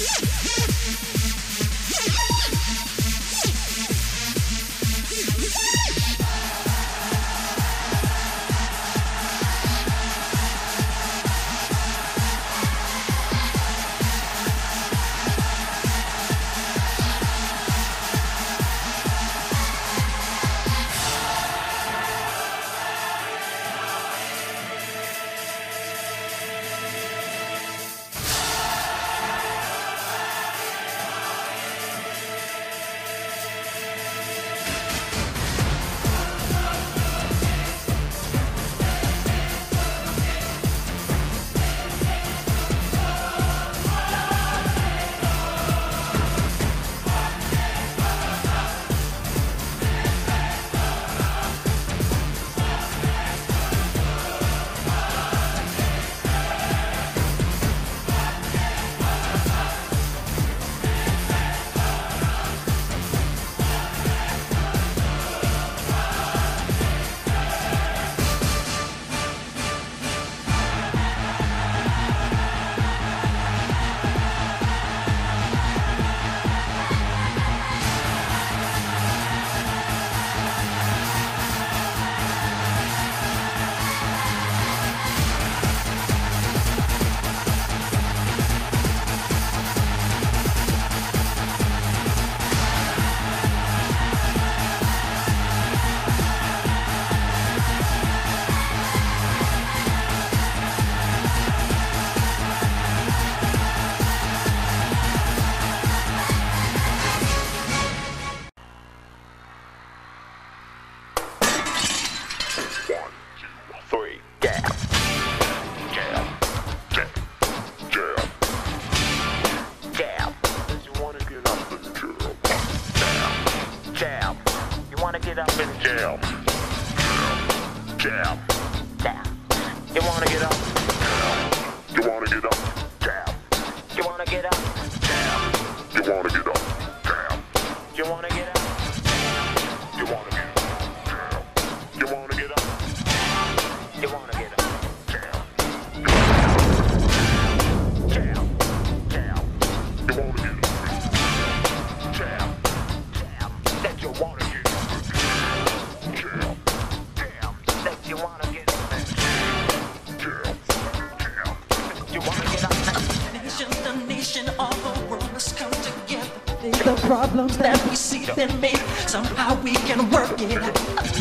Yeah. the problems that we see them me. Somehow we can work it out.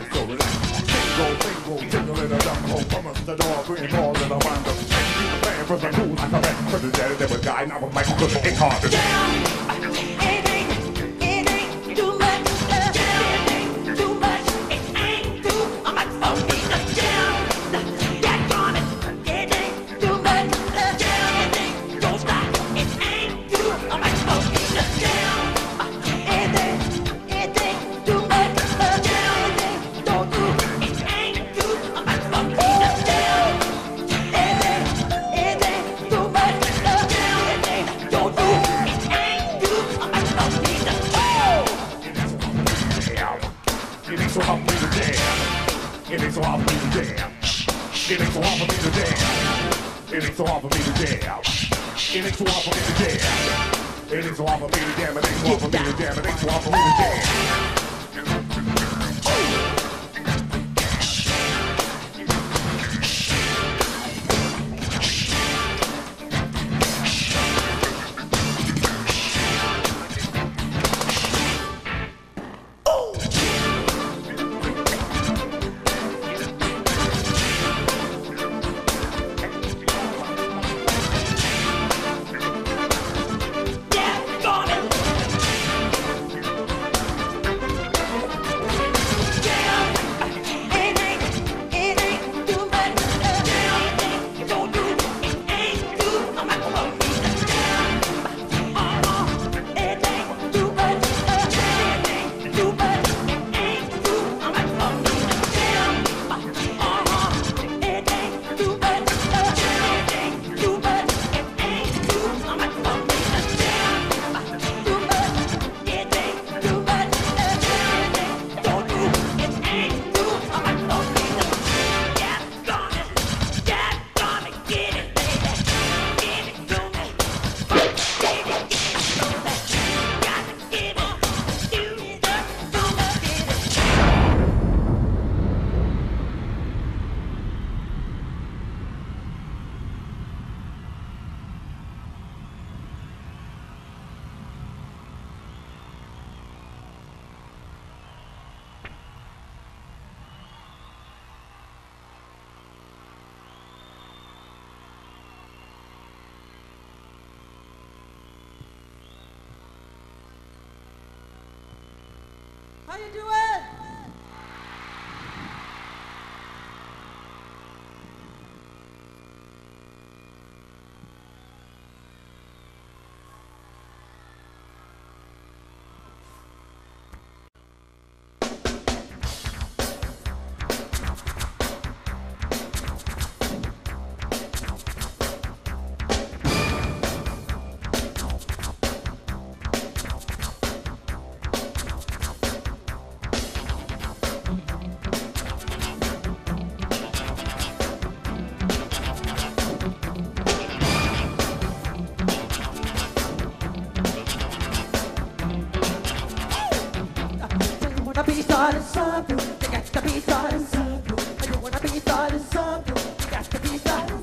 mic rolling. Tingle, tingle, tingle in a duck hole from us the door, bringing all that I wind up. Bang, from the cool, like a man, from the daddy, there would die. now I'm Michael Cook, it's hard to want for me to get. It ain't so hard for me to damn. It ain't so hard for me to damn. It ain't so hard for me to damn. How you doing? You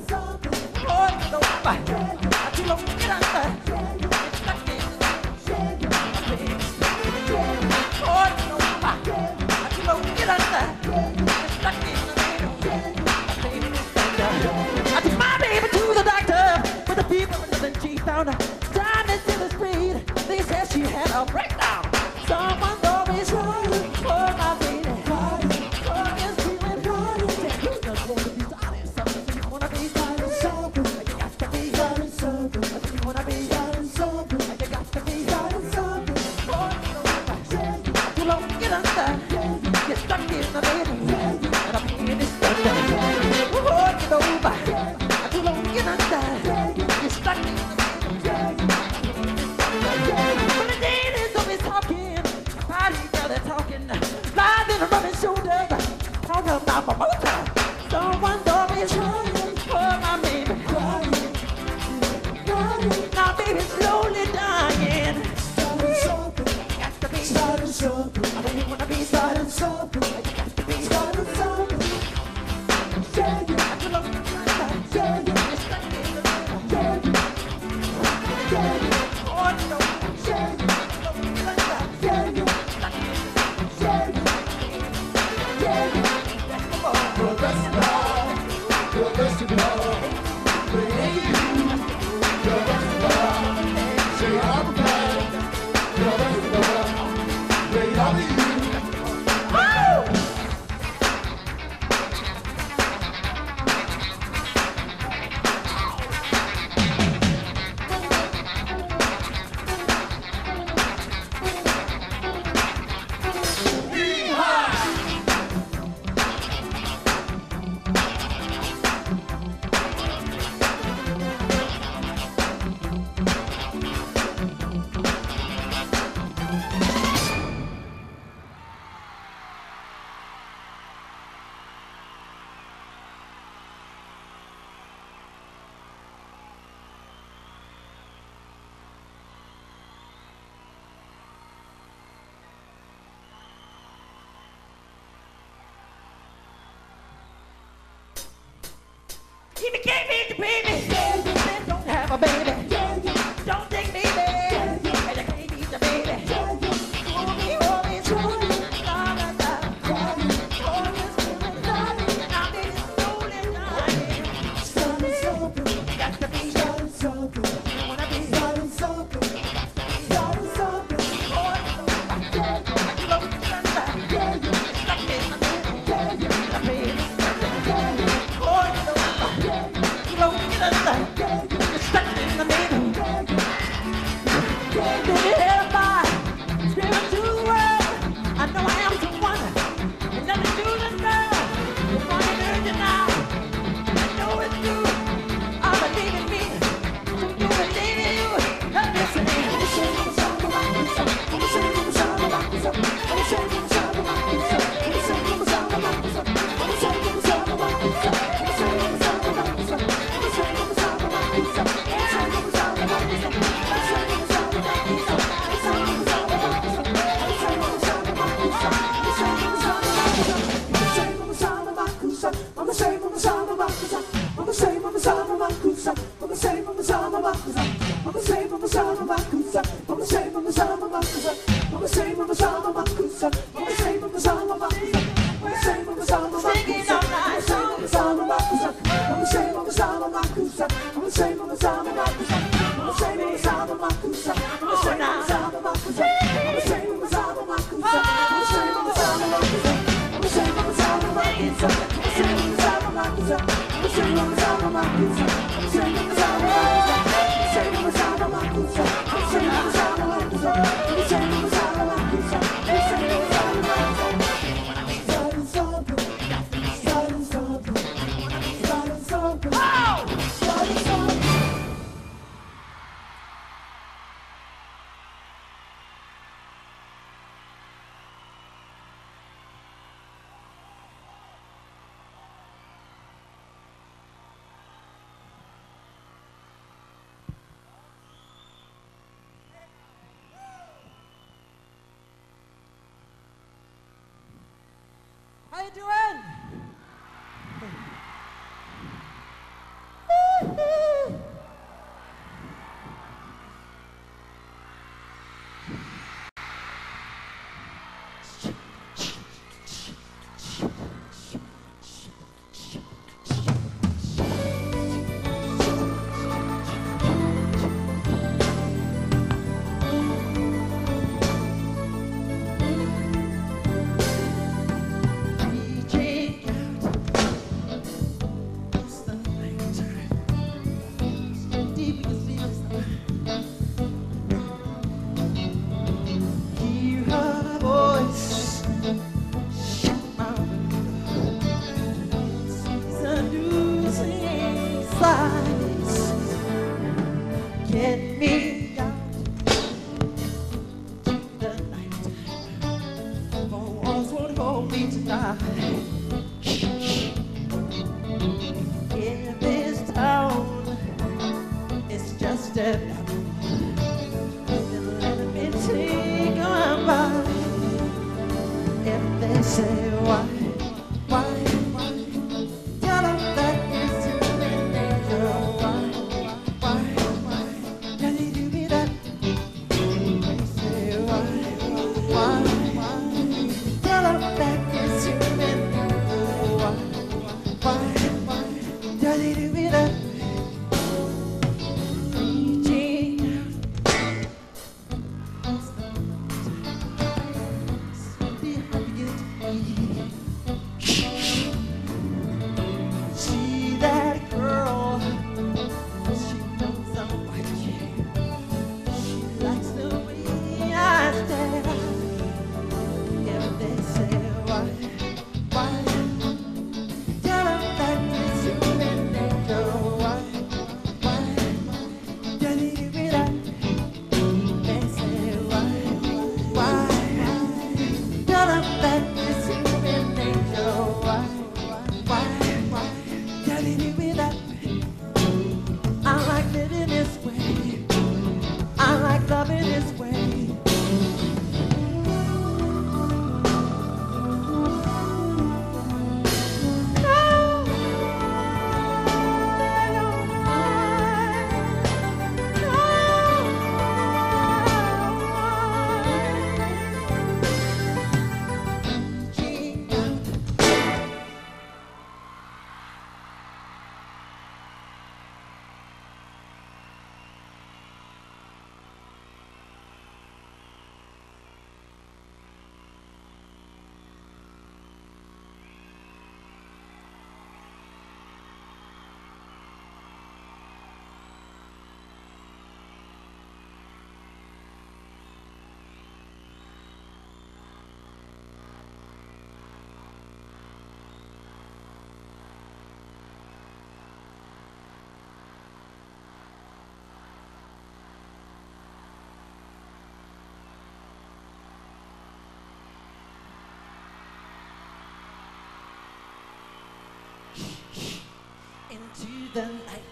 into the nighttime.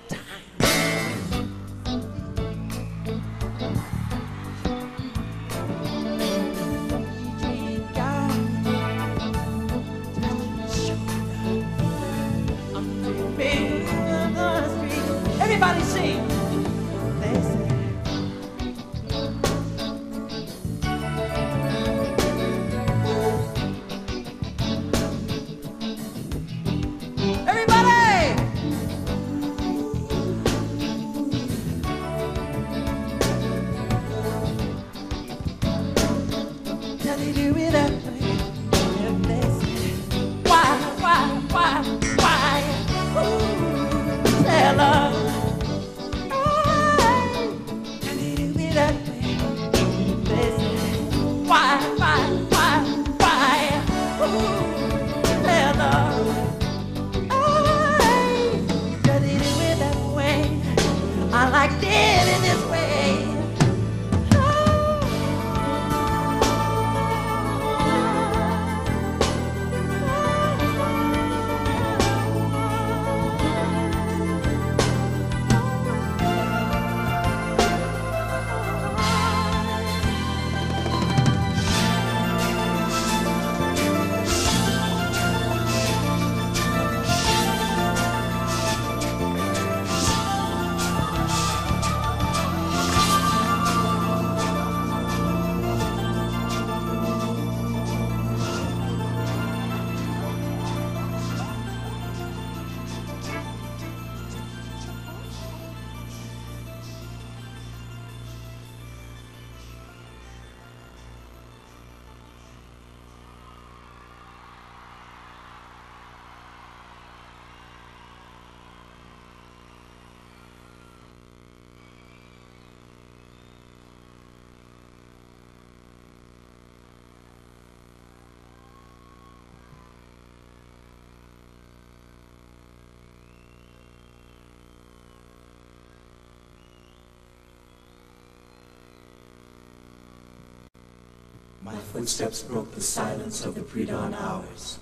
my footsteps broke the silence of the pre-dawn hours.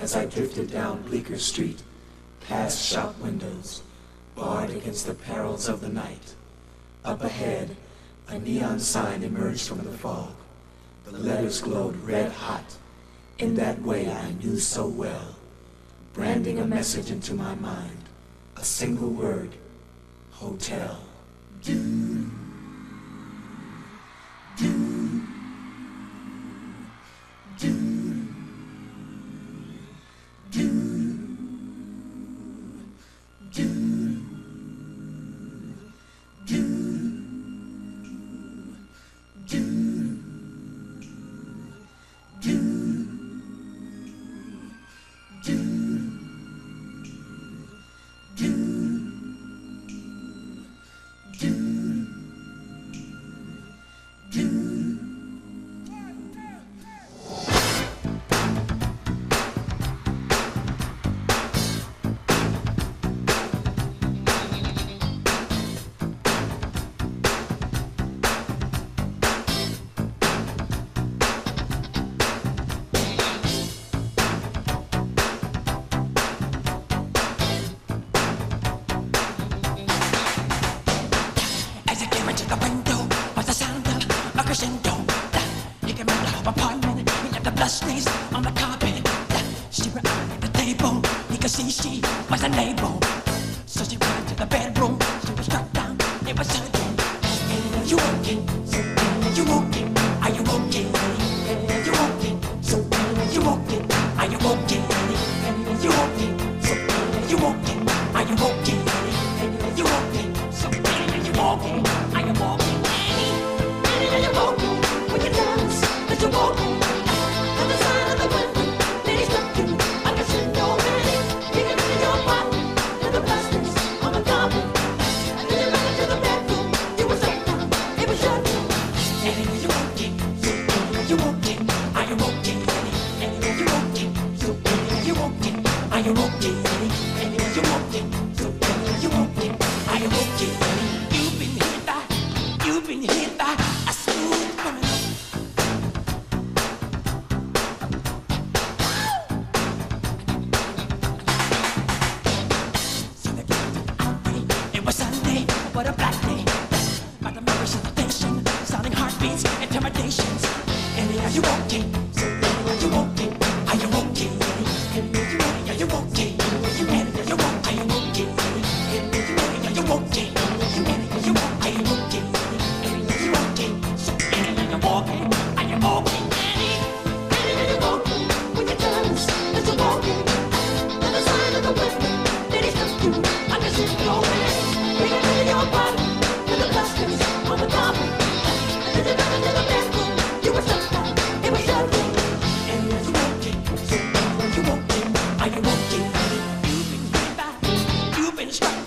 As I drifted down Bleecker Street, past shop windows, barred against the perils of the night. Up ahead, a neon sign emerged from the fog. The letters glowed red hot, in that way I knew so well, branding a message into my mind, a single word, hotel. Cause see, she was a neighbor. So she went to the bedroom. She was struck down. It was hurting. You okay? You okay? Are you okay? You okay? So you okay? Are you okay? You okay? So you okay? Are you okay? You okay? So you walking? Are you okay? Are you walking? When you dance, are you walking? strange.